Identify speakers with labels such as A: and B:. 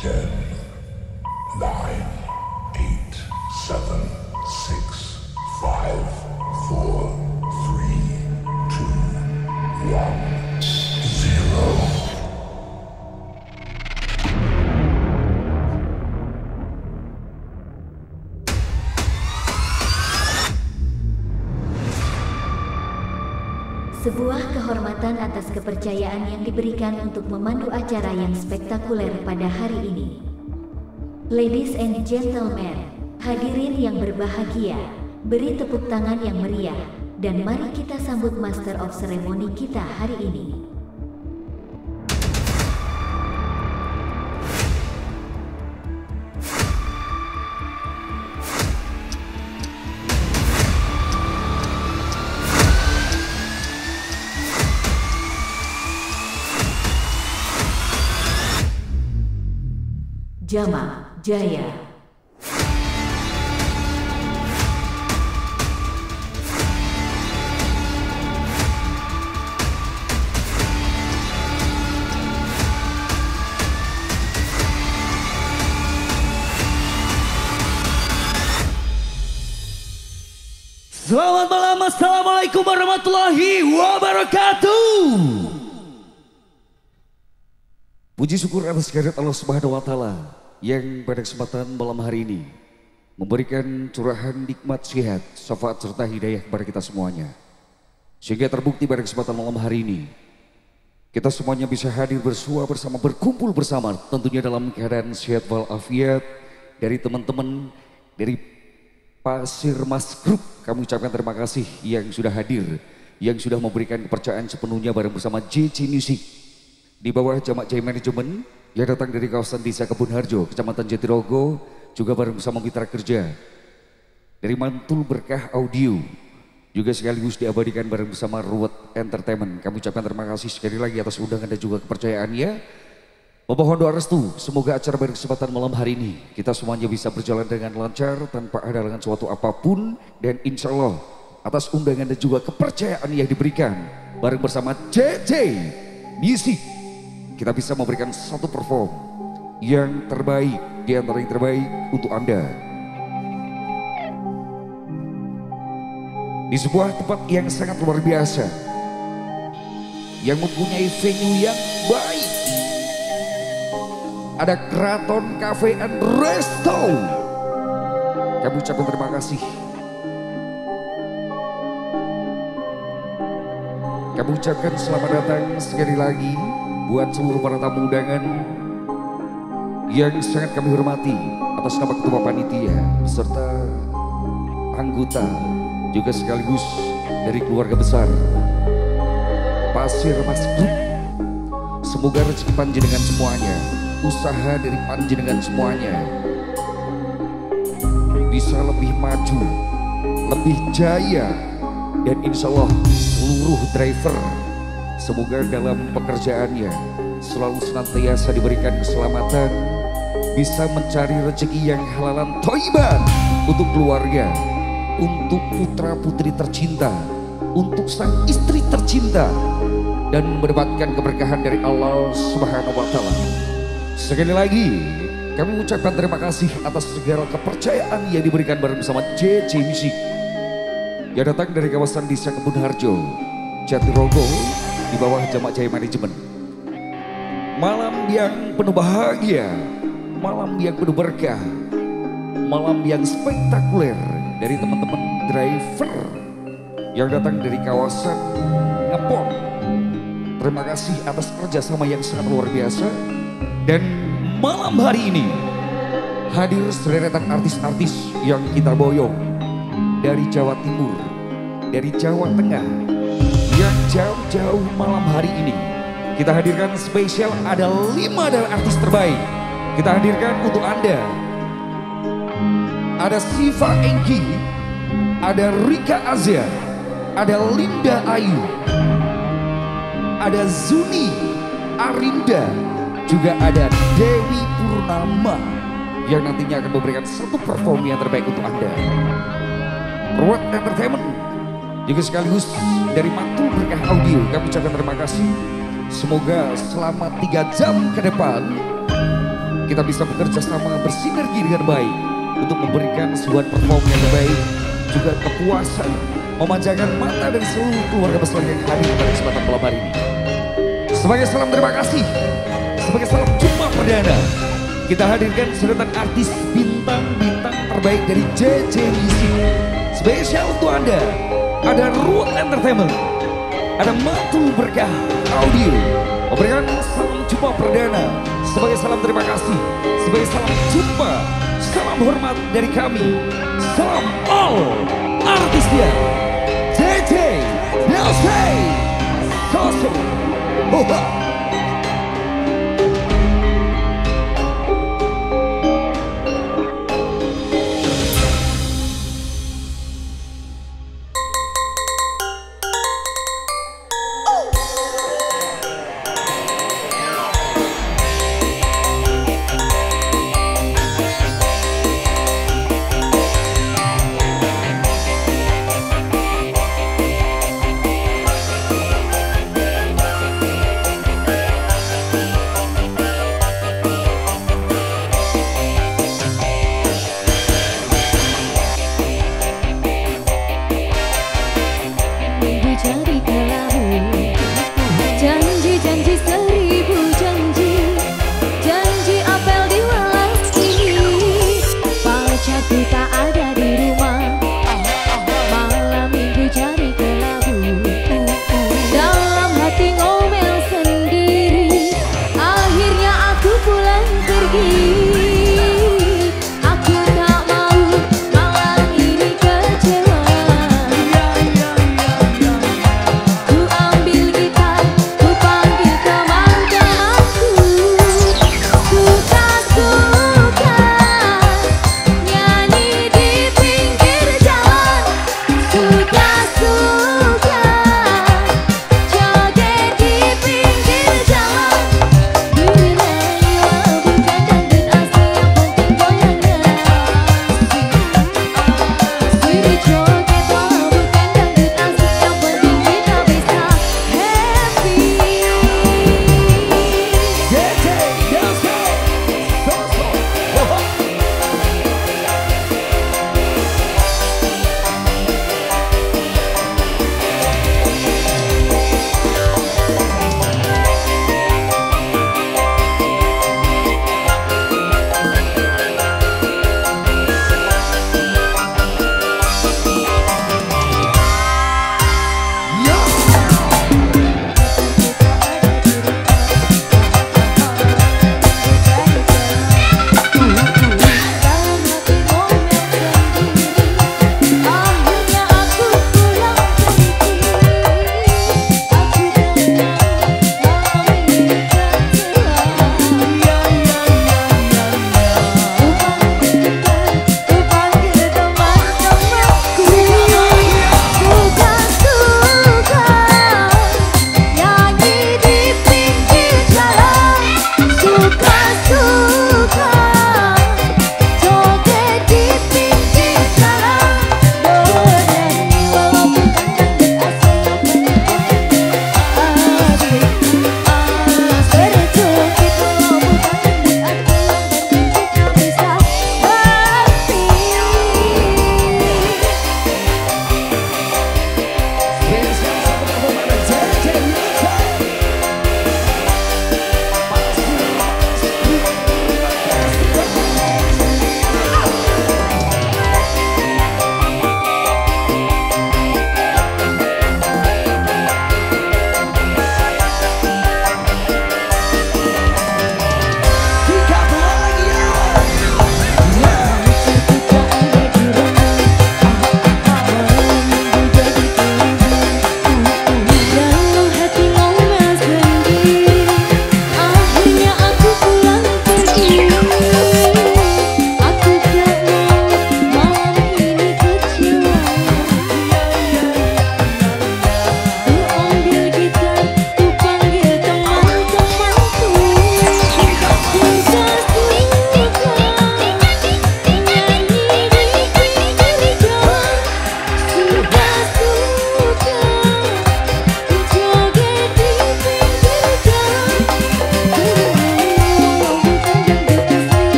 A: 10, 9, 8, 7,
B: Sebuah kehormatan atas kepercayaan yang diberikan untuk memandu acara yang spektakuler pada hari ini. Ladies and gentlemen, hadirin yang berbahagia, beri tepuk tangan yang meriah, dan mari kita sambut Master of Ceremony kita hari ini. Jama Jaya.
C: Selamat malam, Assalamualaikum warahmatullahi wabarakatuh. Puji syukur atas kehadirat Allah Subhanahu wa taala yang pada kesempatan malam hari ini memberikan curahan nikmat sehat, syafaat serta hidayah kepada kita semuanya. Sehingga terbukti pada kesempatan malam hari ini kita semuanya bisa hadir bersua bersama, berkumpul bersama tentunya dalam keadaan sehat walafiat dari teman-teman dari Pasir Mas Group kami ucapkan terima kasih yang sudah hadir, yang sudah memberikan kepercayaan sepenuhnya bareng bersama JC Music di bawah Jamak Jaya Management yang datang dari kawasan Desa Kebun Harjo, Kecamatan Jatirogo, juga bareng bersama mitra kerja dari Mantul Berkah Audio, juga sekaligus diabadikan bareng bersama Ruwet Entertainment. Kami ucapkan terima kasih sekali lagi atas undangan dan juga kepercayaannya. Memohon doa restu, semoga acara berkesempatan malam hari ini kita semuanya bisa berjalan dengan lancar tanpa ada dengan suatu apa pun dan insya Allah atas undangan dan juga kepercayaan yang diberikan bareng bersama JJ Music kita bisa memberikan satu perform yang terbaik di antara yang terbaik untuk Anda. Di sebuah tempat yang sangat luar biasa yang mempunyai venue yang baik ada Keraton Cafe and Resto. Kami ucapkan terima kasih. Kami ucapkan selamat datang sekali lagi buat seluruh para tamu undangan yang sangat kami hormati atas nama ketua panitia beserta anggota juga sekaligus dari keluarga besar Pasir Mas. Semoga rezeki panjenengan semuanya usaha dari panjenengan semuanya bisa lebih maju, lebih jaya, dan insya Allah seluruh driver semoga dalam pekerjaannya selalu senantiasa diberikan keselamatan, bisa mencari rezeki yang halalan toiban untuk keluarga, untuk putra putri tercinta, untuk sang istri tercinta, dan mendapatkan keberkahan dari Allah Subhanahu wa Ta'ala. Sekali lagi, kami mengucapkan terima kasih atas segala kepercayaan yang diberikan bersama JJ Music yang datang dari kawasan Desa Kebun Harjo, Jatirogo di bawah Jamak Jaya Manajemen. Malam yang penuh bahagia, malam yang penuh berkah, malam yang spektakuler dari teman-teman driver yang datang dari kawasan Ngepon. Terima kasih atas kerjasama yang sangat luar biasa dan malam hari ini hadir sederetan artis-artis yang kita boyong dari Jawa Timur, dari Jawa Tengah, yang jauh-jauh malam hari ini. Kita hadirkan spesial ada lima dari artis terbaik. Kita hadirkan untuk Anda. Ada Siva Engki, ada Rika Azia, ada Linda Ayu, ada Zuni Arinda, juga ada Dewi Purnama yang nantinya akan memberikan satu perform yang terbaik untuk Anda. Ruwet Entertainment juga sekaligus dari Mantul Berkah Audio kami ucapkan terima kasih. Semoga selama tiga jam ke depan kita bisa bekerja sama bersinergi dengan baik untuk memberikan sebuah perform yang terbaik, juga kepuasan, memanjakan mata dari seluruh keluarga besar yang hadir pada kesempatan malam hari ini. Sebagai salam terima kasih, sebagai salam jumpa perdana, kita hadirkan sedetan artis bintang-bintang terbaik dari JJ Music. Spesial untuk Anda, ada Ruang Entertainment, ada Matu Berkah. Audio, memberikan salam jumpa perdana. Sebagai salam terima kasih, sebagai salam jumpa, salam hormat dari kami, salam all artisnya, JJ Music, Sosok, Hoha.